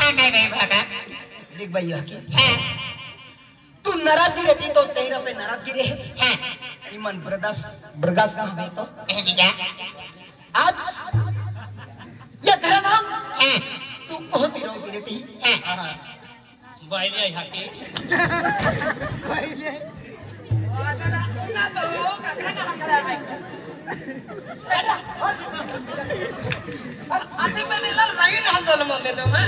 नहीं नहीं बाबा देख भैया के। हाँ। तू नाराज़ भी रहती तो चेहरा पे नाराज़ गिरे हाँ। मन बर्दाश्त बर्दाश्त काम भी तो। आज ये घर नाम हाँ। तू बहुत ही रोती रहती। हाँ। हाँ। बाइले यहाँ के। बाइले वादला ना तो कथा ना करा अति मैंने लर राइन हंसल मांगे तो मैं।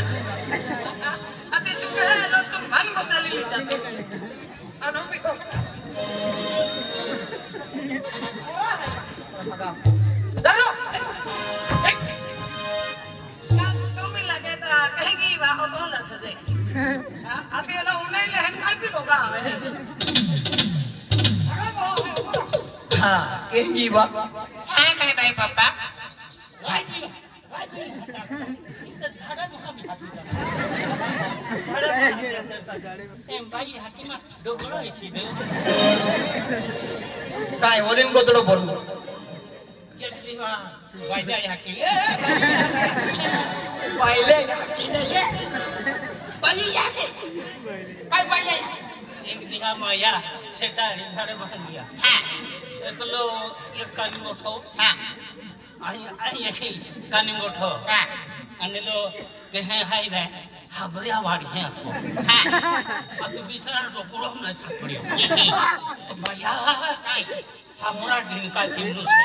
अति चुके हैं जो तुम मन मसाले ले जाते अनु भी को चलो तुम्हें लगे तो कहेंगी वाह तो लग जाए अभी ये लोग उन्हें लहन का भी लोग आवे। हैं हाँ कहेंगी वाह। नाही पप्पा काय ओलीन गोतड बोललो पहिले एक दिहा माया सेटा ढाड़े बहन दिया એકલો એક કાની ગોઠો હા અહીં અહીં એકી કાની ગોઠો હા અને લો તે હે હાઈ રે હાબરિયા વાડી હે તો હા આ તો બિચાર ડોકડો ન સાપડ્યો તો ભયા સામુરા ઢીંકા કિલ્લું છે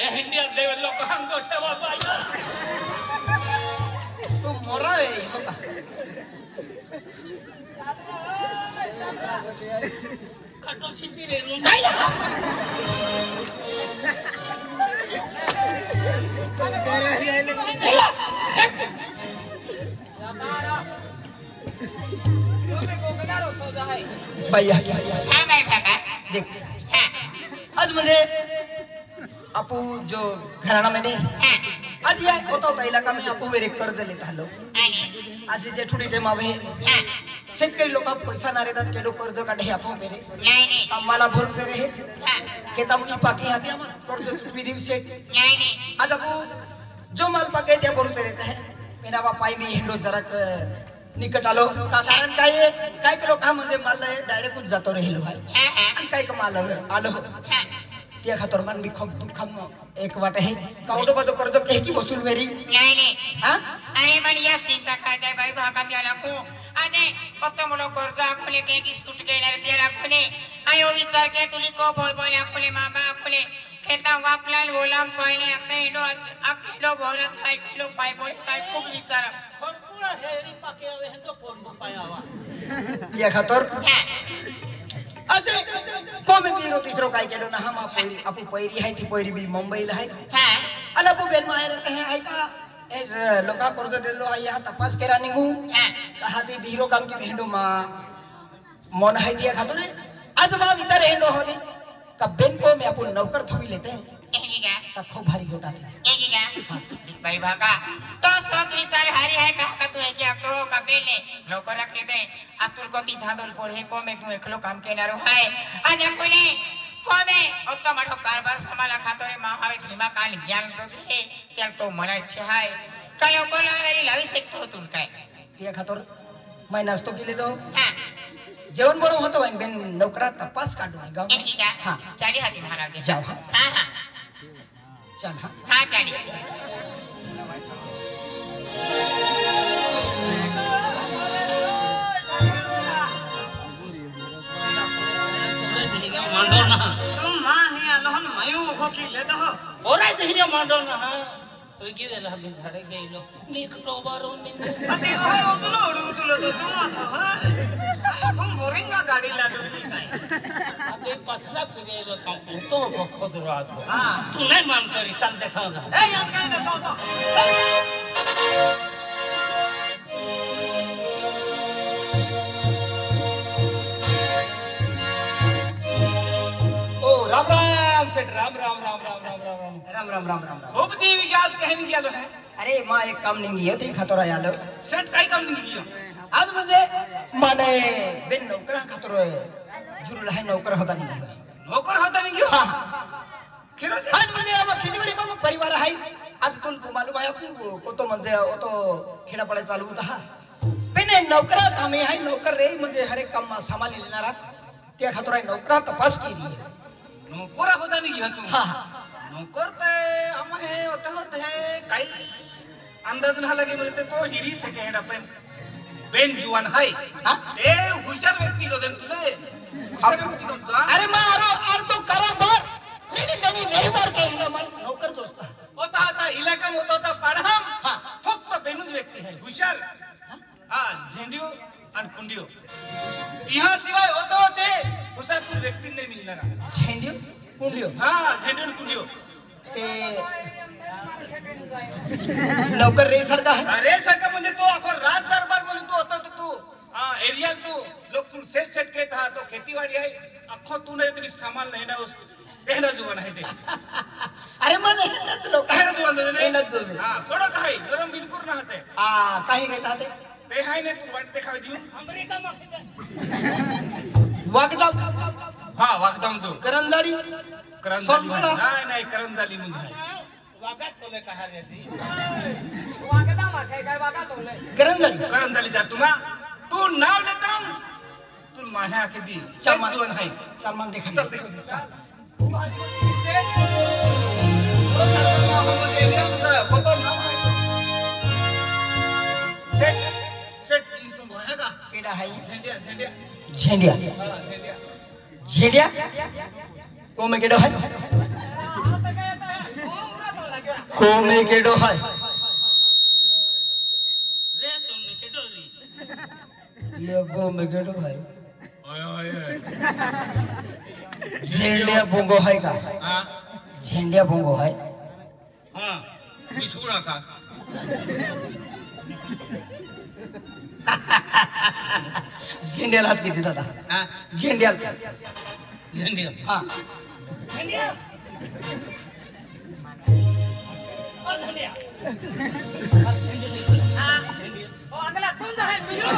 એ હિન્ડિયા દેવ લોકો હંગો ઠેવા પાયો તું મોરા એ कटोसिटी रे लो देख आज मुझे अपू जो घराना में नहीं हाँ। आज या होता होता इलाका में आपू मेरे कर्ज लेत आलो. आज जे छोटी टेम आवे हाँ. शेतकरी लोक पैसा ना रेतात केडो कर्ज काढे आपू मेरे नहीं नहीं. आम्हाला भरोसे रहे हाँ. खेतामुळी पाकी हाती आम्हाला. कर्ज चुकवी दिवसे. नहीं नहीं. आज आपू जो माल पाके त्या भरोसे रहते हैं मेरा बापाई मी हिंडो जरक निकट आलो. का कारण काय काय के लोकांमध्ये माल डायरेक्ट जातो हाँ हाँ. आणि काय का माल आलो त्या खातर मन भी खूप दुःख एक वाट आहे काउंट बदो कर दो की वसूल मेरी नाही नाही हां अरे मन या चिंता काय जाय भाई भाका त्याला को आणि फक्त मुलो कर्ज आखले के की सुट गेला रे त्याला कोणी आयो विचार के तुली को बोल बोल आखले मामा आखले केता वापलाल बोलाम पाहिले अकने इनो अकलो भोर काय किलो पाय बोल काय खूप विचार कोण कोण हेरी पाके आवे हे तो फोन पाया आवा या खातर काजे तोमे बीरो तीसरो काय केलो ना हम आप पोरी अपु पोरी है ती पोरी भी मुंबई ल है हाँ अल बेन माय रहते हैं आई का ए लोका कर दे लो आई यहाँ तपस केरा निगु हाँ कहा दी बीरो काम की भेंडो मा मन है दिया खातो रे आज बा विचार है हो दी का बेन को मैं अपन नौकर थवी लेते हैं खूब भारी गोटा भाई भाका तो सोच विचार हारी है कहा का तू है क्या तो कबेले नौकर रख लेते আতুল কবি ধাঁদল পড়ে কমে তুই একলো কাম কেনারো হয় আজ কোলে কমে ও તમારો કારભાર સમાલા ખાતરે માં આવે ધીમા કાન જ્ઞાન તો દે ત્યાં તો મને છે હાય. કલો કોલો વેલી લાવી શકતો તું કાય તે ખાતર મેં નાસ્તો કી લીધો. હા. જેવન બરો હતો એમ બેન નોકરા તપાસ કાઢો આઈ ગામ હા. ચાલી હતી મહારાજ જાઓ હા. હા ચાલ હા. હા ચાલી. ಲೇದಹ ಹೋರಾಯ್ ಧೈರ್ಯ ಮಾಡೋಣ ತೊಗಿದೆಲ್ಲ ಧಡಗೆ ಇಲ್ಲ ನೀಕ್ ನೋಬಾರು ಅದೇ ಒಬ್ಬನು ಹುಡುಗುತ್ತಲ್ಲ ತುಂಬ ಬೋರಿಂಗ ಗಾಡಿ ಇಲ್ಲ ಅದೇ ಪಸಲ ತುಗೆ ಇಲ್ಲ ತಂಪು ಹೋಗೋದ್ರು ಅದು ತುನೇ ಮಾನ್ಕರಿ ಚಲ್ ದೇಖಾವ ಏ ಯಾಕ ಇದೆ ತೋ ತೋ सेठ राम राम राम राम राम राम राम। राम राम राम राम राम। खूब दी विकास कहन गेलो है। अरे माँ एक काम नहीं गियो ती खातर आलो सेट काही काम नाही गेलो आज म्हणजे माने बेन नौकरा खातर जुरुल आहे नौकर होता नाही नोकर होता नाही गेलो हा। खिरो आज म्हणजे आम्हा खेतीवाडी आहे आज तुला मालूम आहे आपली कोतो म्हणजे तो खेळापडा चालू होता हा पण हे नोकरा कामे आहे नोकर रे म्हणजे हर एक काम सांभाळ लेणारा त्या खातर आहे नोकरा तपास केली आहे. नोकरा होता नाही घ्या तू. नोकर ते आम्हा हे होते होते हे काही अंदाज ना लागे म्हणजे तो हिरी सेकंड आपण बेन जुवान हाय. हा? ते हुशार व्यक्ती होते तुझे. हुशार व्यक्ती होता अरे मारो अरे तो करा बर लेकिन त्यांनी व्यवहार केला मग नोकर दोस्त होता होता इलाका होता होता पाडहाम. फक्त बेनूच व्यक्ती आहे हुशार. हा? झेंडिओ आणि कुंडिओ नाही मिळणार झेंडिओ कुंडिओ हा झेंडिओ आणि कुंडिओ ते नोकर रे सारखा. आहे अरे सगळं म्हणजे तो अखो राज दरबार म्हणजे तू होता तो तू. हा एरिया तू. लोक तू सेट सेट घेत हा तो खेतीवाडी आहे. अख्खो तू नाही तरी सामान नाही ना उस तेहरा जुवान आहे ते. अरे मन हेंडत लोक. तेहरा जुवान जो नाही. हेंडत जोजे हा कडक आहे गरम बिलकुल ना ते आ काही घेता ते ते आहे नाही तू वाटते खावी देऊ. वागदाम. हा वागदाम जो करंजाडी करंजाली सोनपाडा. नाही नाही करंजाली म्हणजे आहे वागदा मागे काय वागा तोले करंजाडी करंजाली जा तुला तू नाव लेता तू माझ्या किती चल जुवान आहे सलमान देखा चल देखो दे, चल. सेट सेट इथून आहे का केडा आहे झेंड्या झेंड्या झेंडिया हा, झेंड्या झेंडिया को में केडो है को में केडो है रे तुमने केटो री ये को में केडो है ओय ओय ओय झेंडिया बोंगो है का हा झेंडिया बोंगो है हा बिस्कुळा का झेंड्याला हात किती दादा. हा? झेंड्याला झेंड्या हा अगला तुम जो है. मिलो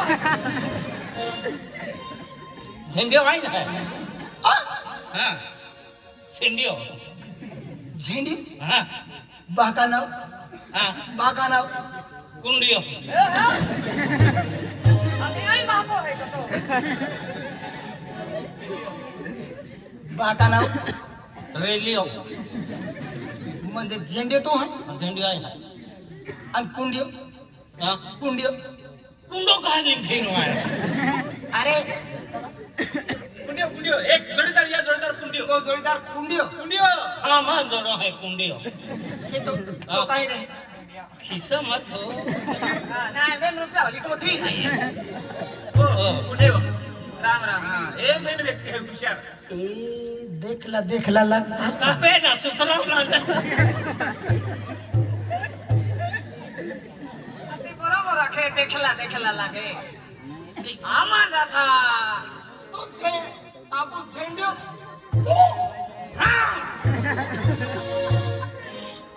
झेंड्या आहे ना हा? झेंड्या झेंडी हा. बाका नाव? नाव आई है. बाका नाव? रेलियो म्हणजे झेंडे तो आहे झेंड्या आहे आणि कुंडियो हा कुंडियो कुंडो का नाही फेरो आहे अरे कुंडियो कुंडियो एक जोडीदार या जोडीदार कुंडियो तो जोडीदार कुंडियो कुंडियो हा मा जोडो आहे कुंडियो हे तो तो काही नाही खिस मत हो। नाही बेन रुपया वाली कोठी हो। कुंडियो राम राम। हा एक मेन व्यक्ती आहे हुशार ए देखला देखला लगता कापे ना अति बरोबर रखे देखला देखला लागे। आमा जाता तो। झे आपू झेंडियो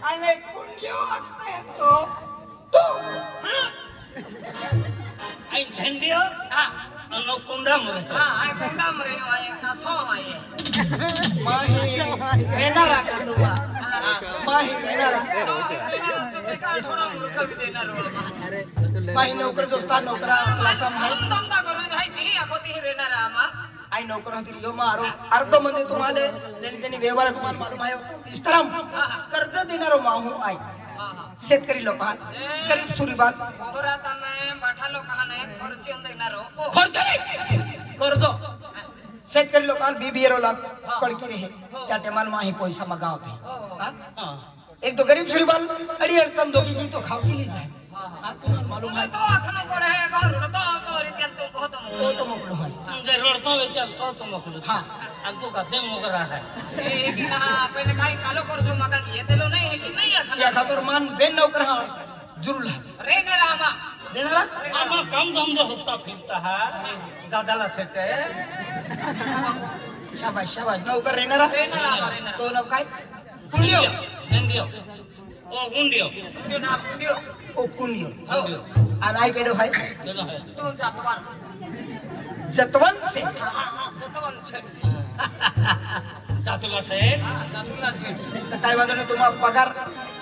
आणि कुंडियो वाटतंय तो तो आई झेंडियो हा अनो कुंडा मरे हा। आय कोंडा मरे वाय कासो वाय माही येणारा कानुवा माही येणारा थोडा मूर्ख भी देणार बाबा माही नोकर जो असता नोकरा क्लासामध्ये धंदा करून जायची अखोती रेणार आम्हा आई नोकर होती यो मारो. अर्ध म्हणजे तुम्हाला त्यांनी व्यवहार तुम्हाला मालूम आहे होतो. विस्ताराम कर्ज देणारो माहू हा शेतकरी लोक गरीब सुरीबाद पोराताने बाठा लोकांना खर्च देणार खर्च नाही. कर्ज. शेतकरी लोकांना बी बियरो लाग कडकी रे त्या टायमाला माही पैसा मगा होते एक तो गरीब सुरीबाल अडी अडचण दोघी जी तो खावकीली जाय. हा, मालूम आहे तो आखनो पड़े है घर तो तो रिकल तो बहुत तो तो मोकळो आहे जे रडतो वेचाल तो तो मकलो हा आगो का मोगरा है ए की ना पहिले काही कालो करजो मका घेतलो नाही हे की नाही या आखनो मान बेन नोकर हा जुरुला रे रामा आमा काम धंदा होता फिरता हा दादाला सेट शाबाश शाबाश नोकर रेणारा रे ने रामा रे ने तो नाव काय कुंडियो झेंडियो ओ गुंडियो कुंडियो ना कुंडियो ओ कुंडियो कुंडियो आणि आई केडो आहे केलो है तू जातवार जतवंत से जतवन छे सातुला सेट हा जातुला छे तर काय वाजवणं तुम्हाला पगार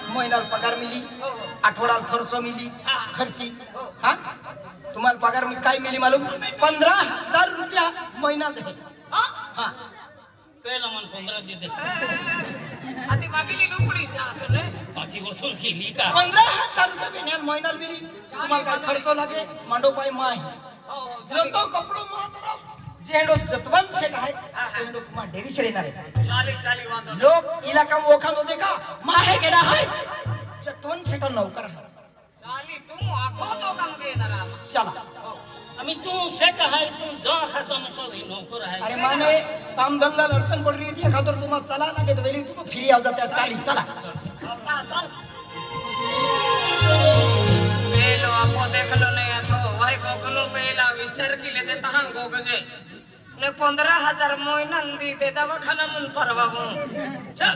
महिन्याला पगार मिली हो हो आठवड्याला खर्च मिली हा. खर्ची हा तुम्हाला पगार मी काय मिली मालूम पंधरा हज़ार रुपया महिन्यात आहे हा हा पहिला मन पंधरा दे दे आधी मागेली नोकरी रे पाचही वसूल का पंधरा हज़ार रुपया महिन्याला महिन्याला मिली तुम्हाला काय खर्च मांडो पाय माय हो हो जतो कपडो मात्र जेडो जतवन सेट आहे तेडो तुम्हाला डेरीस येणार आहे चाली चाली वाजव लोक इलाका ओळखात होते का माहे गेडा आहे जतवन सेट नौकर आहे चाली तू आखो तो काम घेणार आला चला अरे माने काम धंधा দর पड रही थी खातर तुम चला ना तो वेली तुम फ्री आ जाते चाली चला। ने तो वही गोगलो विसर ने 15000 मोइनन दी दे दवाखाना मुन परवा हूँ चल।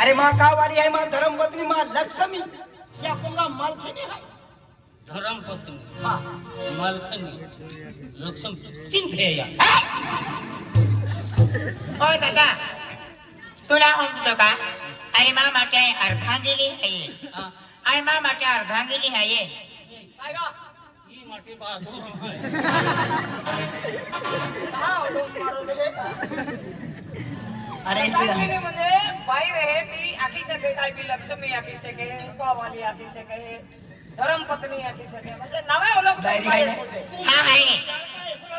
अरे माँ का वाली है माँ धर्म पत्नी माँ लक्ष्मी। क्या पूरा माल खेने है? धर्म पत्नी। हाँ। माल खेने लक्ष्मी। तीन यार। ओ दादा तू ना हम तो का? अरे माँ माँ माटे अर्धांगिली है ये? अरे माँ माँ क्या अर्धांगिली है ये? हाँ। आएगा माटी बहादुर है હા ઓલો મારો દે अरे કાકીને મને બાઈ રહે તી આખી શકે કાકી લક્ષ્મી આખી શકે રૂપાવાલી આખી શકે ધર્મ પત્ની આખી શકે म्हणजे नवे ओलो डायरी आहे ना? हा आहे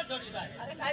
जोड़ीदार अरे काय